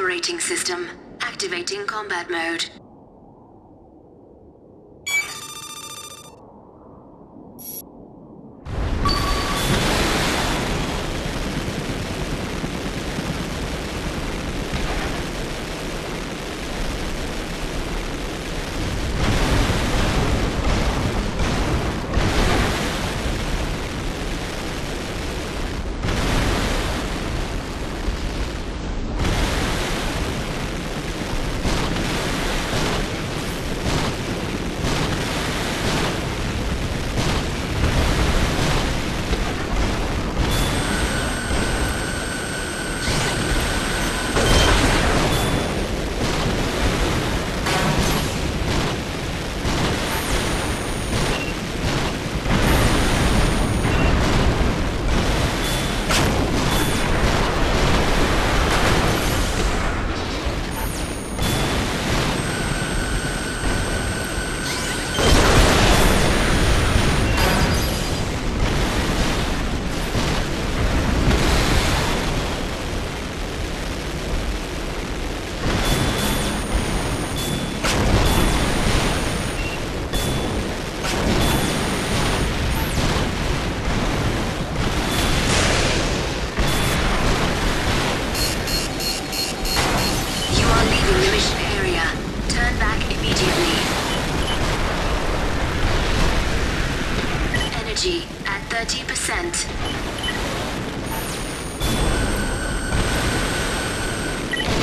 operating system. Activating combat mode.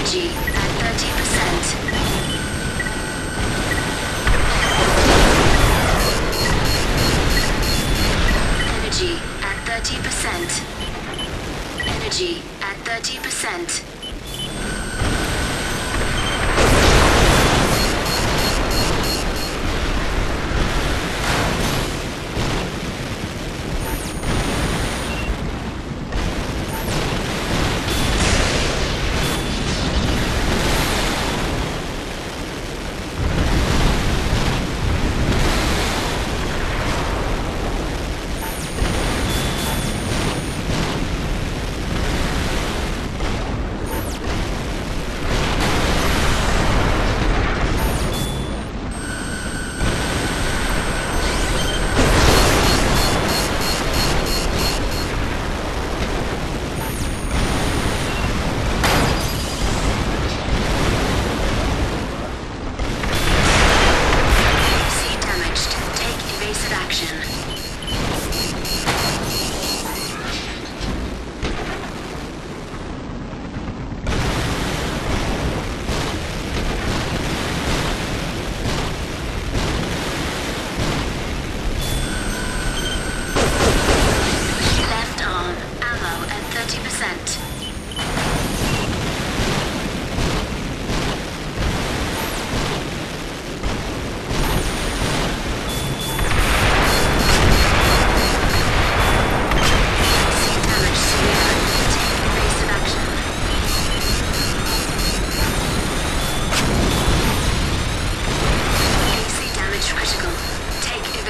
Energy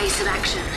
evasive action.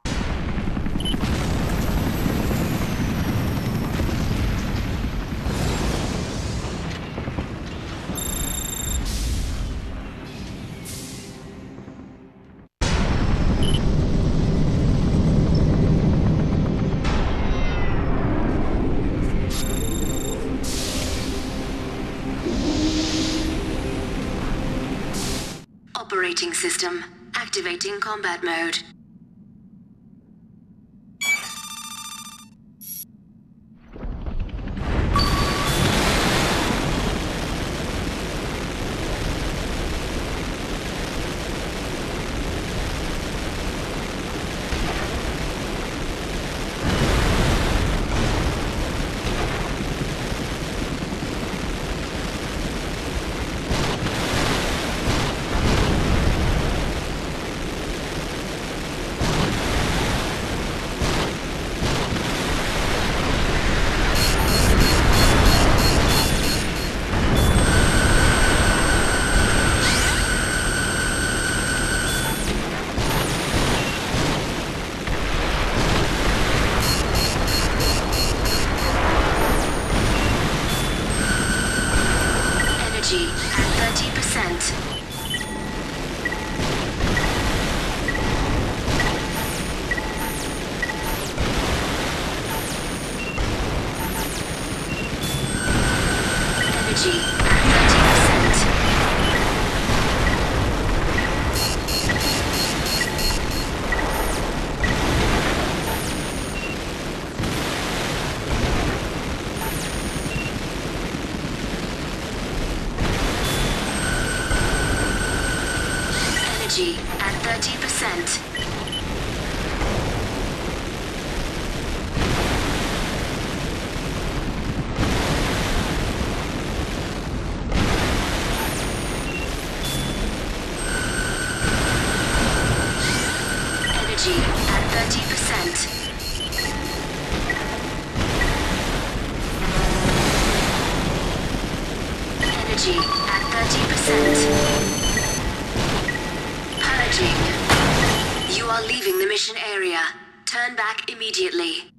Operating system. Activating combat mode. Energy at 30%. Energy at 30%. Mission area. Turn back immediately.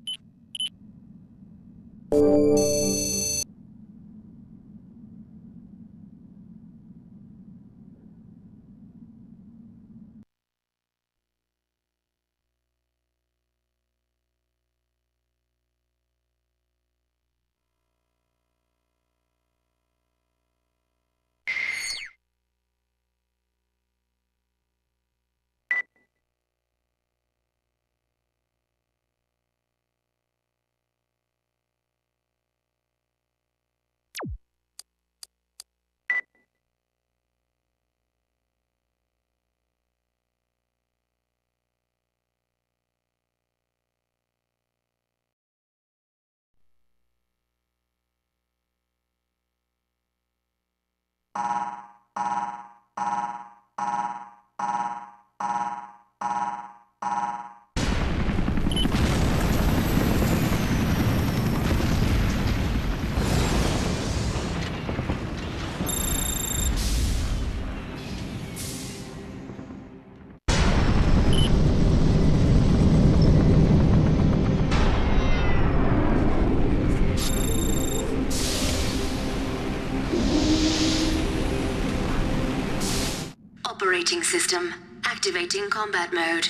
Thank you. Operating system. Activating combat mode.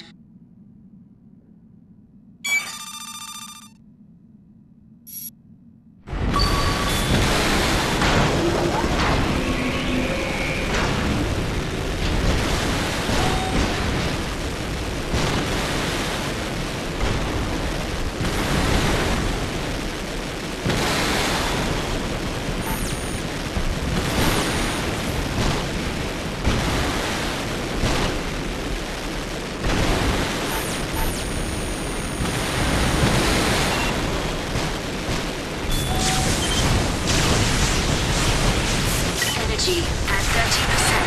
30%.